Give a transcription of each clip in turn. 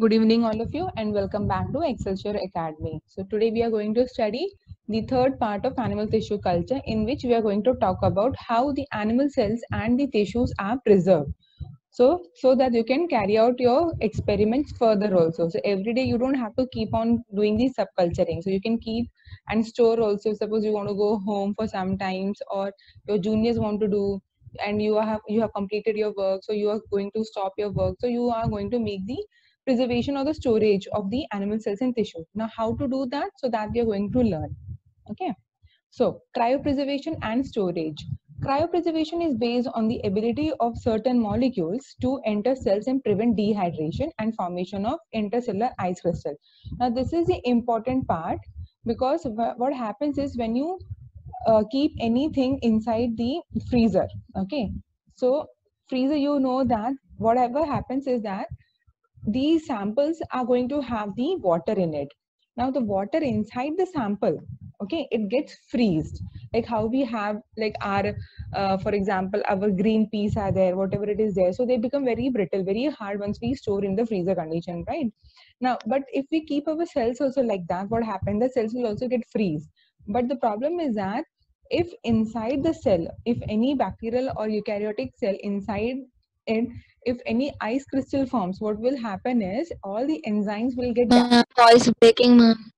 Good evening, all of you, and welcome back to Excelsure Academy. So, today we are going to study the third part of animal tissue culture, in which we are going to talk about how the animal cells and the tissues are preserved. So, so that you can carry out your experiments further also. So, every day you don't have to keep on doing the subculturing. So, you can keep and store also. Suppose you want to go home for some times, or your juniors want to do and you have you have completed your work so you are going to stop your work so you are going to make the preservation or the storage of the animal cells and tissue. Now, how to do that? So that we are going to learn. Okay. So, cryopreservation and storage. Cryopreservation is based on the ability of certain molecules to enter cells and prevent dehydration and formation of intercellular ice crystal. Now, this is the important part because what happens is when you uh, keep anything inside the freezer, okay. So, freezer, you know that whatever happens is that these samples are going to have the water in it. Now the water inside the sample, okay, it gets freezed. Like how we have like our, uh, for example, our green peas are there, whatever it is there. So they become very brittle, very hard once we store in the freezer condition, right? Now, but if we keep our cells also like that, what happens? The cells will also get freeze. But the problem is that if inside the cell, if any bacterial or eukaryotic cell inside it if any ice crystal forms, what will happen is all the enzymes will get Uh, voice breaking, ma'am.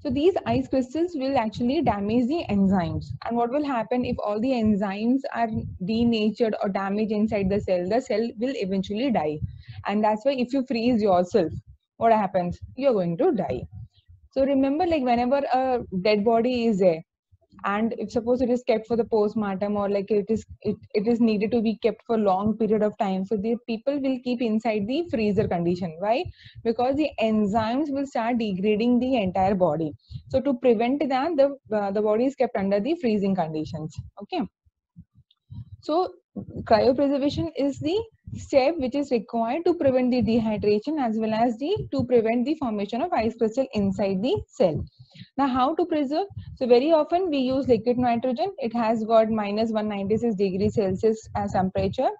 So these ice crystals will actually damage the enzymes. And what will happen if all the enzymes are denatured or damaged inside the cell? The cell will eventually die. And that's why if you freeze yourself, what happens? You're going to die. So remember, like whenever a dead body is there, and if suppose it is kept for the post-mortem or like it is it, it is needed to be kept for long period of time so the people will keep inside the freezer condition. Why? Because the enzymes will start degrading the entire body. So to prevent that the uh, the body is kept under the freezing conditions. Okay? So cryopreservation is the step which is required to prevent the dehydration as well as the to prevent the formation of ice crystal inside the cell now, how to preserve? So very often we use liquid nitrogen. It has got minus 196 degrees Celsius as temperature.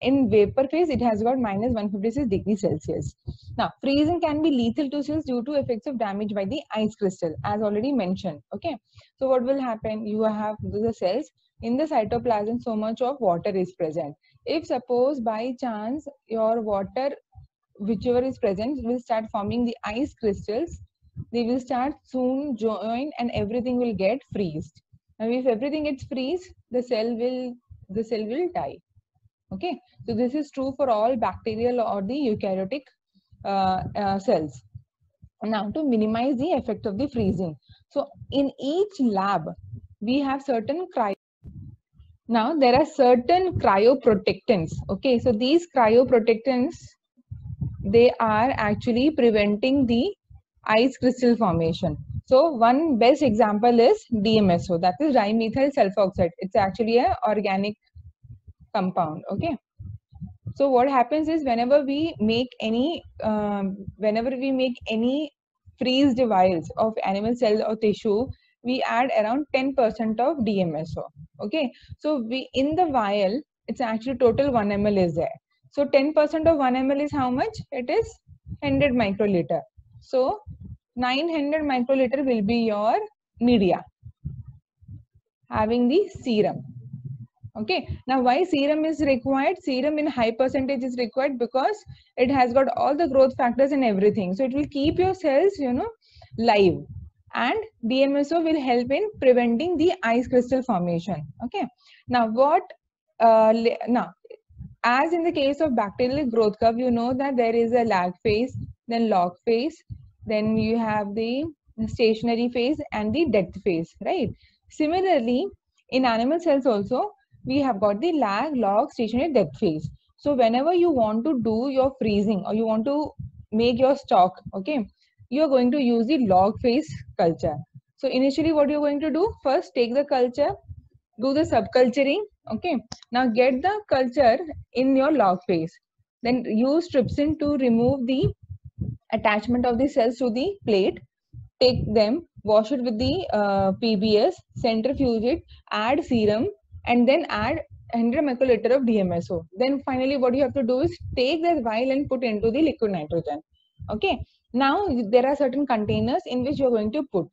In vapor phase, it has got minus 156 degrees Celsius. Now, freezing can be lethal to cells due to effects of damage by the ice crystal, as already mentioned. Okay. So what will happen? You have the cells in the cytoplasm, so much of water is present. If suppose by chance your water, whichever is present, will start forming the ice crystals, they will start soon join and everything will get freezed. Now if everything gets freeze the cell will the cell will die. Okay? So this is true for all bacterial or the eukaryotic uh, uh, cells. Now to minimize the effect of the freezing. So in each lab we have certain cryo now there are certain cryoprotectants. Okay? So these cryoprotectants they are actually preventing the ice crystal formation. So one best example is DMSO, that is dimethyl sulfoxide. It's actually an organic compound. Okay. So what happens is whenever we make any, um, whenever we make any freezed vials of animal cell or tissue, we add around 10% of DMSO. Okay. So we in the vial, it's actually total 1 ml is there. So 10% of 1 ml is how much? It is 100 microliter. So 900 microliter will be your media having the serum. Okay. Now, why serum is required? Serum in high percentage is required because it has got all the growth factors and everything. So, it will keep your cells, you know, live. And DMSO will help in preventing the ice crystal formation. Okay. Now, what, uh, now, as in the case of bacterial growth curve, you know that there is a lag phase, then log phase, then you have the stationary phase and the death phase, right? Similarly, in animal cells also, we have got the lag, log, stationary, death phase. So whenever you want to do your freezing or you want to make your stock, okay, you're going to use the log phase culture. So initially what you're going to do, first take the culture, do the subculturing, okay. Now get the culture in your log phase. Then use trypsin to remove the attachment of the cells to the plate, take them, wash it with the uh, PBS, centrifuge it, add serum, and then add 100 microliter of DMSO. Then finally, what you have to do is take that vial and put into the liquid nitrogen. Okay. Now there are certain containers in which you're going to put.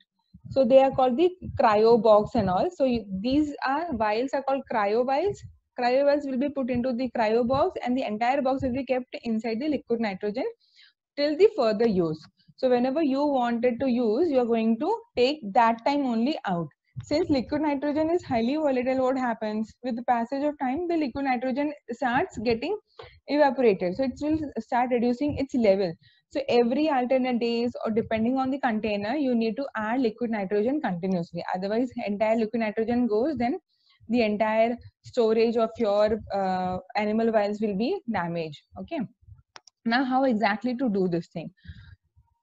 So they are called the cryo box and all. So you, these are vials are called cryo vials. Cryo vials will be put into the cryo box and the entire box will be kept inside the liquid nitrogen till the further use. So whenever you wanted to use, you are going to take that time only out. Since liquid nitrogen is highly volatile, what happens? With the passage of time, the liquid nitrogen starts getting evaporated. So it will start reducing its level. So every alternate days or depending on the container, you need to add liquid nitrogen continuously. Otherwise, entire liquid nitrogen goes, then the entire storage of your uh, animal vials will be damaged. Okay. Now, how exactly to do this thing?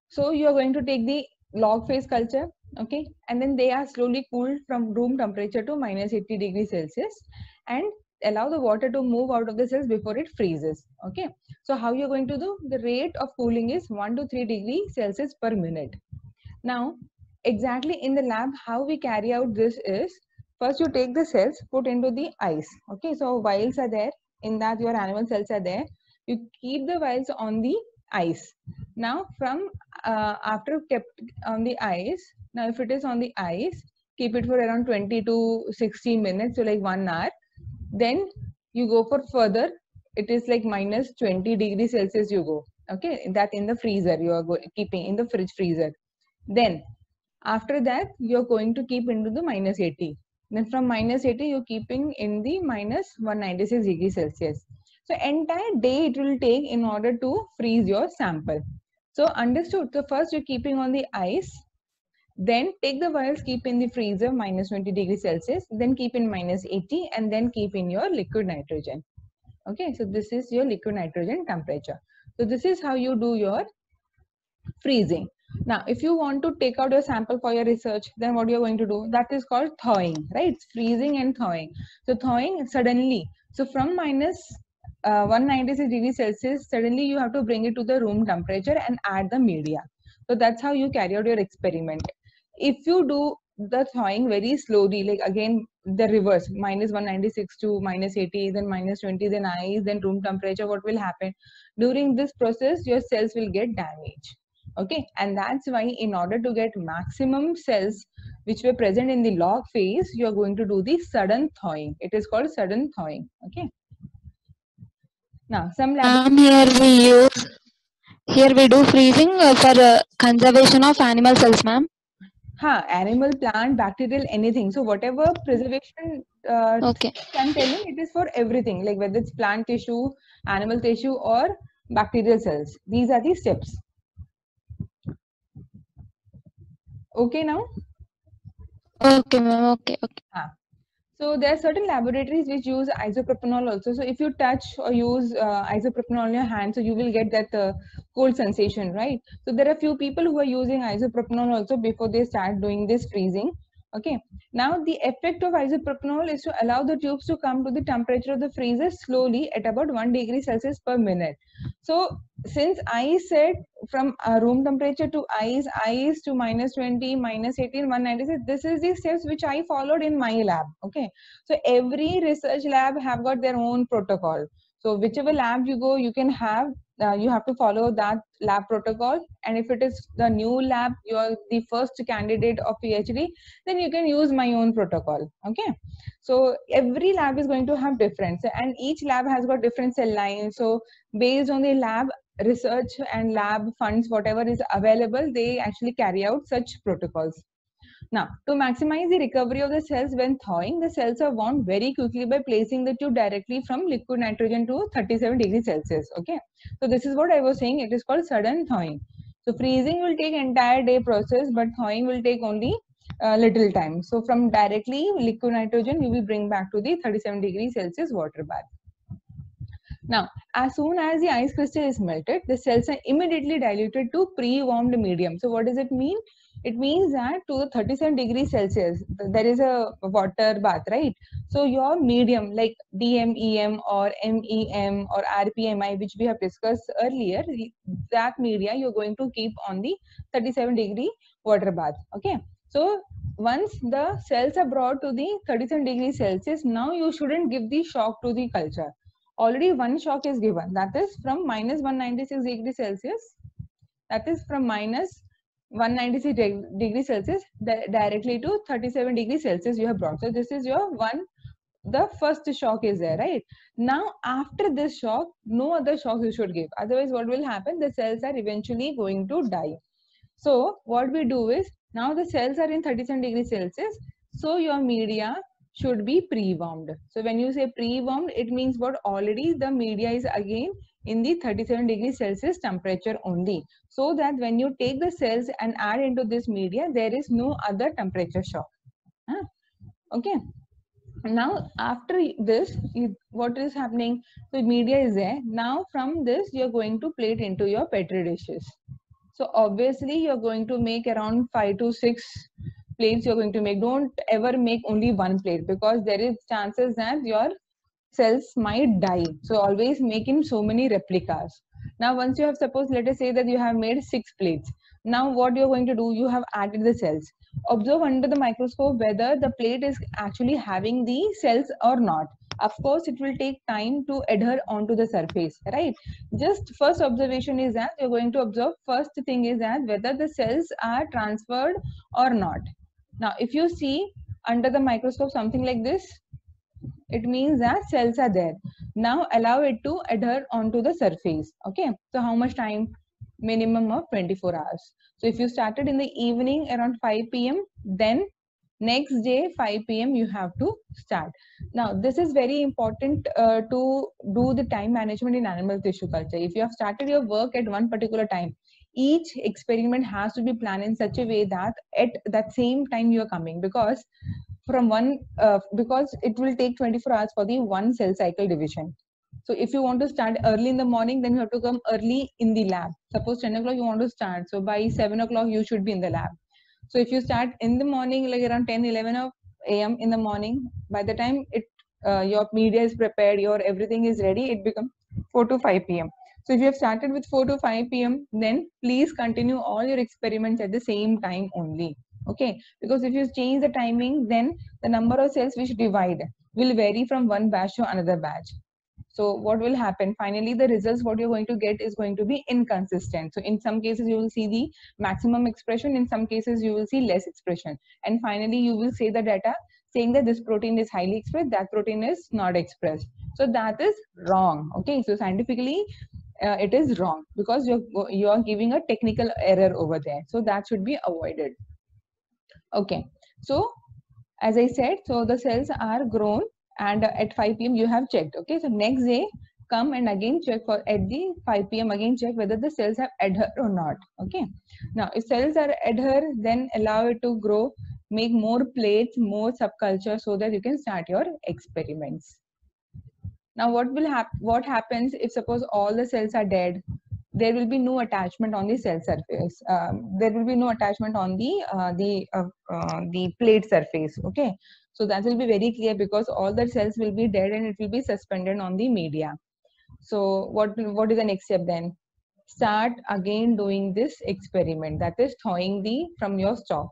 So you are going to take the log phase culture, okay, and then they are slowly cooled from room temperature to minus 80 degrees Celsius and allow the water to move out of the cells before it freezes, okay. So how you're going to do? The rate of cooling is 1 to 3 degrees Celsius per minute. Now, exactly in the lab, how we carry out this is, first you take the cells, put into the ice, okay. So vials are there, in that your animal cells are there. You keep the vials on the ice. Now from uh, after kept on the ice now if it is on the ice keep it for around 20 to 60 minutes so like one hour. Then you go for further it is like minus 20 degrees celsius you go okay? That in the freezer you are keeping in the fridge freezer. Then after that you're going to keep into the minus 80 then from minus 80 you're keeping in the minus 196 degrees celsius so entire day it will take in order to freeze your sample. So understood. So first you're keeping on the ice. Then take the vials, keep in the freezer minus 20 degrees Celsius. Then keep in minus 80 and then keep in your liquid nitrogen. Okay, so this is your liquid nitrogen temperature. So this is how you do your freezing. Now, if you want to take out your sample for your research, then what you're going to do? That is called thawing, right? It's freezing and thawing. So thawing suddenly. So from minus uh, 196 degrees Celsius, suddenly you have to bring it to the room temperature and add the media. So that's how you carry out your experiment. If you do the thawing very slowly, like again the reverse, minus 196 to minus 80, then minus 20, then ice, then room temperature, what will happen? During this process, your cells will get damaged. Okay, and that's why in order to get maximum cells which were present in the log phase, you are going to do the sudden thawing. It is called sudden thawing. Okay. Now, some Um, here we use, here we do freezing uh, for uh, conservation of animal cells, ma'am. huh, animal, plant, bacterial, anything. So whatever preservation uh, Okay. I'm telling, it is for everything, like whether it's plant tissue, animal tissue, or bacterial cells. These are the steps. Okay, now. Okay, ma'am. Okay, okay. So there are certain laboratories which use isopropanol also. So if you touch or use uh, isopropanol on your hand, so you will get that uh, cold sensation, right? So there are few people who are using isopropanol also before they start doing this freezing. Okay. Now the effect of isopropanol is to allow the tubes to come to the temperature of the freezer slowly at about 1 degree Celsius per minute. So since I said from uh, room temperature to ice, ice to minus 20, minus 18, 196, this is the steps which I followed in my lab. Okay. So every research lab have got their own protocol. So whichever lab you go, you can have, uh, you have to follow that lab protocol. And if it is the new lab, you are the first candidate of PhD, then you can use my own protocol. Okay. So every lab is going to have difference and each lab has got different cell lines. So based on the lab research and lab funds, whatever is available, they actually carry out such protocols. Now, to maximize the recovery of the cells when thawing, the cells are warmed very quickly by placing the tube directly from liquid nitrogen to 37 degrees Celsius. Okay. So this is what I was saying. It is called sudden thawing. So freezing will take entire day process, but thawing will take only a little time. So from directly liquid nitrogen, you will bring back to the 37 degrees Celsius water bath. Now, as soon as the ice crystal is melted, the cells are immediately diluted to pre-warmed medium. So what does it mean? It means that to the 37 degrees Celsius, there is a water bath, right? So your medium like DMEM or MEM or RPMI, which we have discussed earlier, that media you're going to keep on the 37 degree water bath. Okay. So once the cells are brought to the 37 degrees Celsius, now you shouldn't give the shock to the culture. Already one shock is given. That is from minus 196 degrees Celsius. That is from minus 196 degrees Celsius directly to 37 degrees Celsius you have brought. So this is your one, the first shock is there, right? Now after this shock, no other shock you should give. Otherwise what will happen? The cells are eventually going to die. So what we do is now the cells are in 37 degrees Celsius. So your media should be pre-warmed. So when you say pre-warmed, it means what already the media is again in the 37 degrees Celsius temperature only. So that when you take the cells and add into this media, there is no other temperature shock. Huh? Okay. Now after this, what is happening? The media is there. Now from this, you're going to plate into your petri dishes. So obviously you're going to make around five to six plates you're going to make. Don't ever make only one plate because there is chances that your cells might die. So always make in so many replicas. Now once you have suppose let us say that you have made six plates. Now what you're going to do, you have added the cells. Observe under the microscope whether the plate is actually having the cells or not of course it will take time to adhere onto the surface right just first observation is that you're going to observe first thing is that whether the cells are transferred or not now if you see under the microscope something like this it means that cells are there. Now allow it to adhere onto the surface okay? So how much time? Minimum of 24 hours. So if you started in the evening around 5 p.m then next day 5 p.m you have to start. Now this is very important uh, to do the time management in animal tissue culture. If you have started your work at one particular time each experiment has to be planned in such a way that at that same time you are coming because from one uh, because it will take 24 hours for the one cell cycle division so if you want to start early in the morning then you have to come early in the lab suppose 10 o'clock you want to start so by 7 o'clock you should be in the lab so if you start in the morning, like around 10, 11 of a.m. in the morning, by the time it uh, your media is prepared, your everything is ready, it becomes 4 to 5 p.m. So if you have started with 4 to 5 p.m., then please continue all your experiments at the same time only. Okay, because if you change the timing, then the number of cells which divide will vary from one batch to another batch. So what will happen? Finally, the results what you're going to get is going to be inconsistent. So in some cases, you will see the maximum expression. In some cases, you will see less expression. And finally, you will say the data saying that this protein is highly expressed, that protein is not expressed. So that is wrong. Okay, so scientifically, uh, it is wrong because you're you're giving a technical error over there. So that should be avoided. Okay, so as I said, so the cells are grown and at 5 p.m. you have checked. Okay, so next day come and again check for at the 5 p.m. again check whether the cells have adhered or not. Okay, now if cells are adhered, then allow it to grow, make more plates, more subculture so that you can start your experiments. Now what will happen? What happens if suppose all the cells are dead? There will be no attachment on the cell surface. Um, there will be no attachment on the uh, the uh, uh, the plate surface. Okay, so that will be very clear because all the cells will be dead and it will be suspended on the media. So what, what is the next step then? Start again doing this experiment that is thawing the from your stock.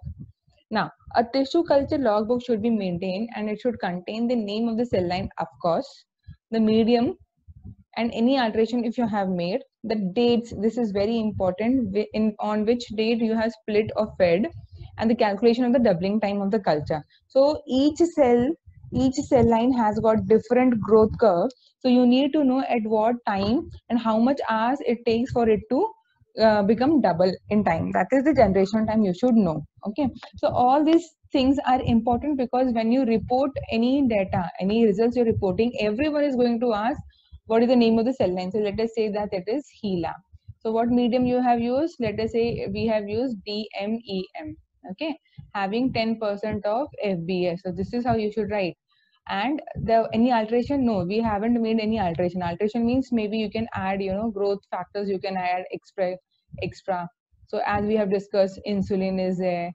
Now, a tissue culture logbook should be maintained and it should contain the name of the cell line, of course, the medium and any alteration if you have made, the dates, this is very important, in, on which date you have split or fed, and the calculation of the doubling time of the culture. So each cell, each cell line has got different growth curve. So you need to know at what time and how much hours it takes for it to uh, become double in time. That is the generation time you should know. Okay. So all these things are important because when you report any data, any results you're reporting, everyone is going to ask what is the name of the cell line. So let us say that it is HeLa. So what medium you have used? Let us say we have used DMEM okay? Having 10% of fbs so this is how you should write. And the any alteration? No we haven't made any alteration. Alteration means maybe you can add you know growth factors. You can add extra extra. So as we have discussed insulin is there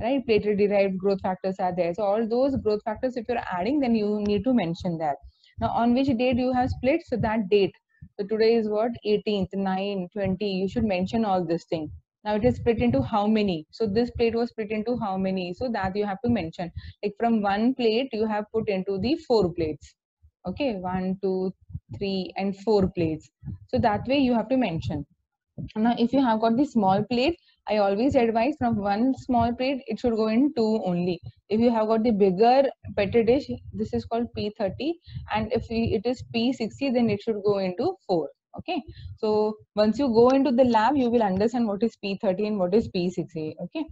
right? Platelet derived growth factors are there. So all those growth factors if you're adding then you need to mention that now on which date you have split? So that date. So today is what? 18th 9 20 you should mention all this thing. Now it is split into how many? So this plate was split into how many? So that you have to mention. Like from one plate you have put into the four plates. Okay one two three and four plates. So that way you have to mention. Now if you have got the small plate i always advise from one small plate it should go in two only. If you have got the bigger petri dish this is called p30 and if it is p60 then it should go into four okay? So once you go into the lab you will understand what is p30 and what is p60 okay?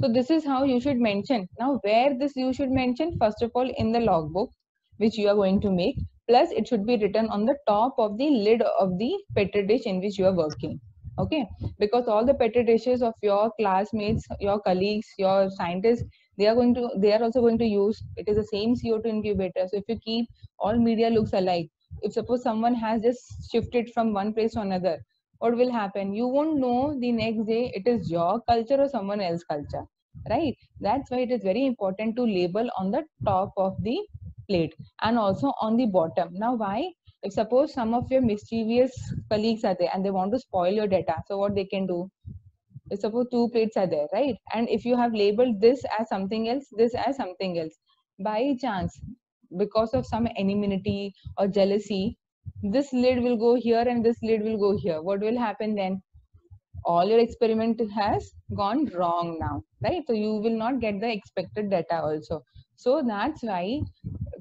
So this is how you should mention. Now where this you should mention first of all in the logbook which you are going to make. Plus it should be written on the top of the lid of the petri dish in which you are working okay? Because all the petri dishes of your classmates your colleagues your scientists they are going to they are also going to use it is the same co2 incubator. So if you keep all media looks alike. If suppose someone has just shifted from one place to another what will happen? You won't know the next day it is your culture or someone else culture right? That's why it is very important to label on the top of the plate and also on the bottom. Now why if suppose some of your mischievous colleagues are there and they want to spoil your data so what they can do? If suppose two plates are there right? And if you have labeled this as something else this as something else. By chance because of some enmity or jealousy this lid will go here and this lid will go here. What will happen then? All your experiment has gone wrong now right? So you will not get the expected data also. So that's why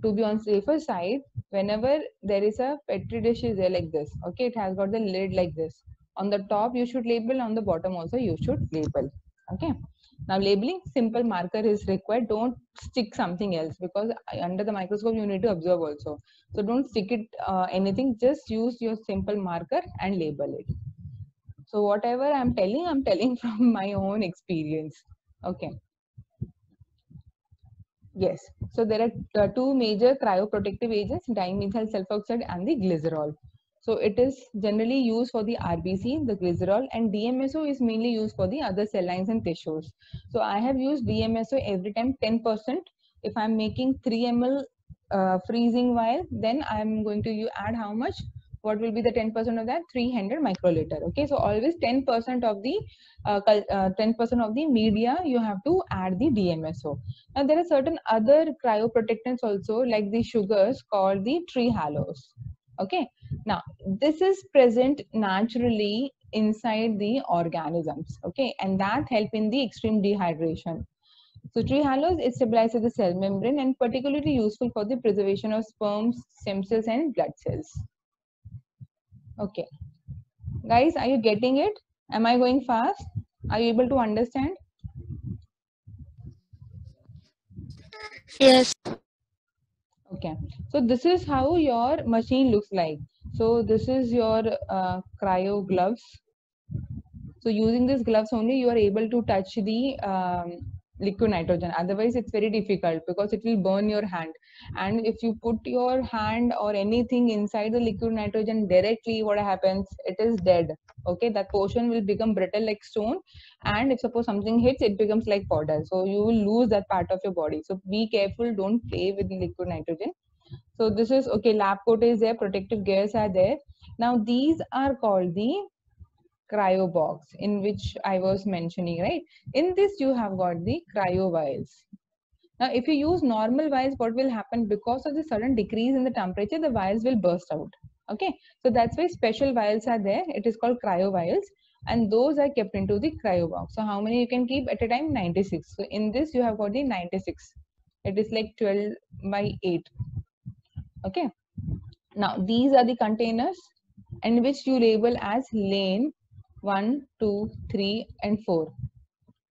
to be on safer side whenever there is a petri dish is there like this okay it has got the lid like this on the top you should label on the bottom also you should label okay now labeling simple marker is required. Don't stick something else because under the microscope you need to observe also. So don't stick it uh, anything. Just use your simple marker and label it. So whatever I'm telling, I'm telling from my own experience. Okay. Yes. So there are uh, two major cryoprotective agents, dimethyl sulfoxide and the glycerol. So it is generally used for the RBC, the glycerol, and DMSO is mainly used for the other cell lines and tissues. So I have used DMSO every time 10%. If I'm making 3 ml uh, freezing vial, then I'm going to add how much? What will be the 10% of that? 300 microliter. Okay, so always 10% of the 10% uh, uh, of the media you have to add the DMSO. Now there are certain other cryoprotectants also like the sugars called the trehalose okay now this is present naturally inside the organisms okay and that help in the extreme dehydration so trehalose is stabilizes the cell membrane and particularly useful for the preservation of sperms stem cells and blood cells okay. Guys are you getting it? Am i going fast? Are you able to understand? Yes. Okay. So this is how your machine looks like. So this is your uh, cryo gloves. So using these gloves only you are able to touch the um, liquid nitrogen. Otherwise it's very difficult because it will burn your hand. And if you put your hand or anything inside the liquid nitrogen directly what happens? It is dead. Okay? That portion will become brittle like stone. And if suppose something hits it becomes like powder. So you will lose that part of your body. So be careful. Don't play with liquid nitrogen. So this is okay lab coat is there. Protective gears are there. Now these are called the cryo box in which I was mentioning, right? In this, you have got the cryo vials. Now, if you use normal vials, what will happen? Because of the sudden decrease in the temperature, the vials will burst out. Okay, so that's why special vials are there. It is called cryo vials and those are kept into the cryo box. So how many you can keep at a time? 96. So in this, you have got the 96. It is like 12 by 8. Okay. Now, these are the containers in which you label as lane 1, 2, 3 and 4.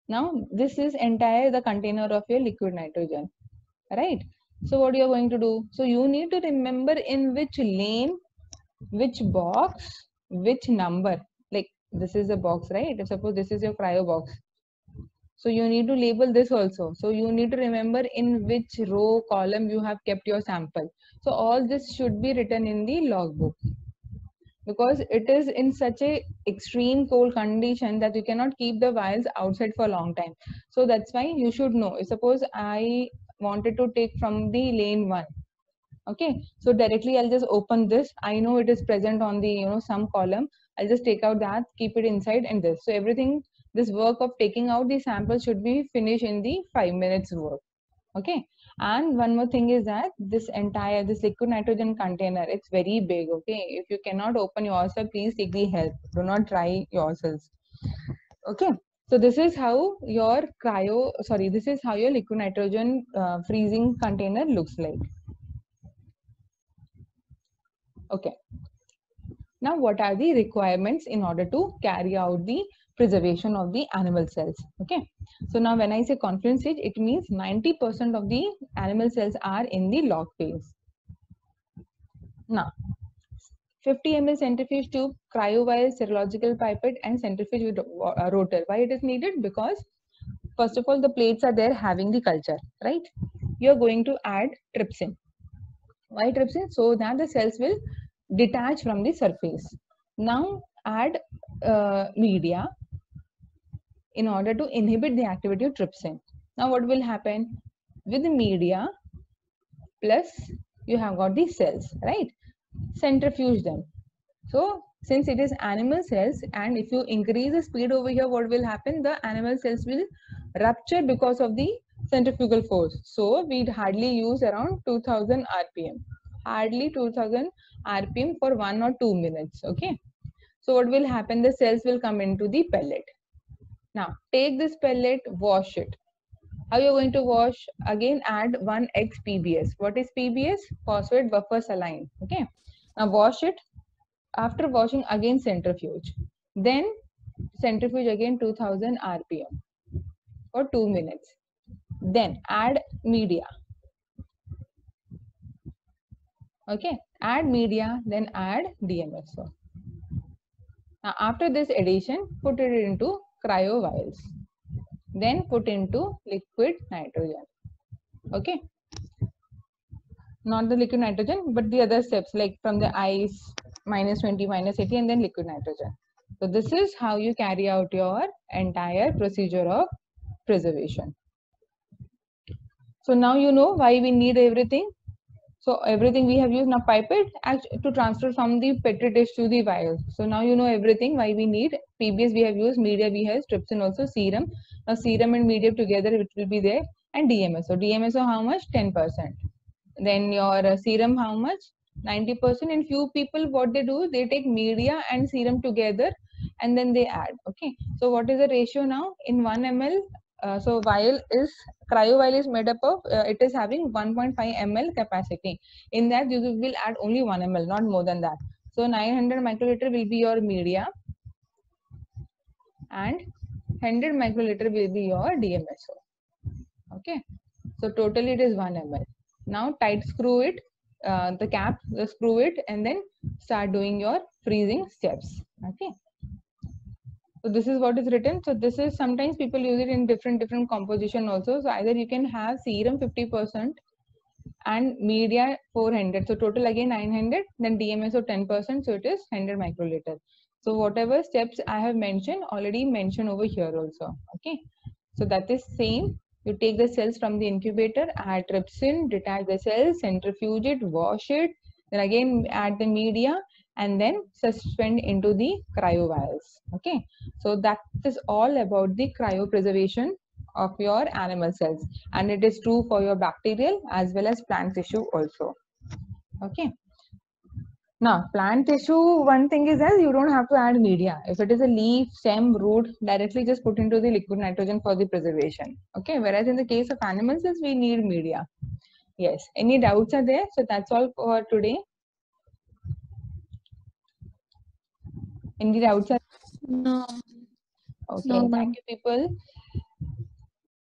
Now this is entire the container of your liquid nitrogen, right? So what you are going to do? So you need to remember in which lane, which box, which number. Like this is a box, right? Suppose this is your cryo box. So you need to label this also. So you need to remember in which row column you have kept your sample. So all this should be written in the logbook because it is in such a extreme cold condition that you cannot keep the vials outside for a long time. So that's why you should know. Suppose i wanted to take from the lane one okay? So directly i'll just open this. I know it is present on the you know some column. I'll just take out that keep it inside and this. So everything this work of taking out the sample should be finished in the five minutes work okay and one more thing is that this entire this liquid nitrogen container it's very big okay? If you cannot open yourself please take the help. Do not try yourselves. Okay? So this is how your cryo sorry this is how your liquid nitrogen uh, freezing container looks like. Okay. Now what are the requirements in order to carry out the preservation of the animal cells okay? So now when i say confluence stage it means 90 percent of the animal cells are in the log phase. Now 50 ml centrifuge tube cryovial serological pipette and centrifuge with uh, rotor. Why it is needed? Because first of all the plates are there having the culture right? You're going to add trypsin. Why trypsin? So that the cells will detach from the surface. Now add uh, media in order to inhibit the activity of trypsin. Now what will happen? With the media plus you have got the cells, right? Centrifuge them. So since it is animal cells and if you increase the speed over here, what will happen? The animal cells will rupture because of the centrifugal force. So we'd hardly use around 2000 RPM. Hardly 2000 RPM for one or two minutes. Okay. So what will happen? The cells will come into the pellet now take this pellet, wash it. How you're going to wash? Again add 1x PBS. What is PBS? Phosphate buffer saline. Okay. Now wash it. After washing again centrifuge. Then centrifuge again 2000 RPM for 2 minutes. Then add media. Okay. Add media then add DMSO. Now after this addition put it into cryo vials. Then put into liquid nitrogen. Okay. Not the liquid nitrogen, but the other steps like from the ice, minus 20, minus 80, and then liquid nitrogen. So this is how you carry out your entire procedure of preservation. So now you know why we need everything. So everything we have used now pipette to transfer from the petri dish to the vial. So now you know everything why we need PBS we have used, media we have, trypsin also, serum. Now serum and media together it will be there and DMSO. DMSO how much? 10%. Then your uh, serum how much? 90% and few people what they do they take media and serum together and then they add okay so what is the ratio now in 1 ml uh, so vial is cryo vial is made up of uh, it is having 1.5 ml capacity. In that you will add only 1 ml not more than that. So 900 microliter will be your media and 100 microliter will be your DMSO okay? So totally it is 1 ml now tight screw it uh, the cap the screw it and then start doing your freezing steps. Okay so this is what is written. So this is sometimes people use it in different different composition also. So either you can have serum 50% and media 400. So total again 900, then DMSO 10%. So it is 100 microliter. So whatever steps I have mentioned already mentioned over here also. Okay. So that is same. You take the cells from the incubator, add trypsin, detach the cells, centrifuge it, wash it, then again add the media and then suspend into the cryovials okay? So that is all about the cryopreservation of your animal cells and it is true for your bacterial as well as plant tissue also okay? Now plant tissue one thing is that you don't have to add media. If it is a leaf stem root directly just put into the liquid nitrogen for the preservation okay? Whereas in the case of animals we need media. Yes any doubts are there? So that's all for today Any doubts? No. Okay, No, thank ma'am. you, people.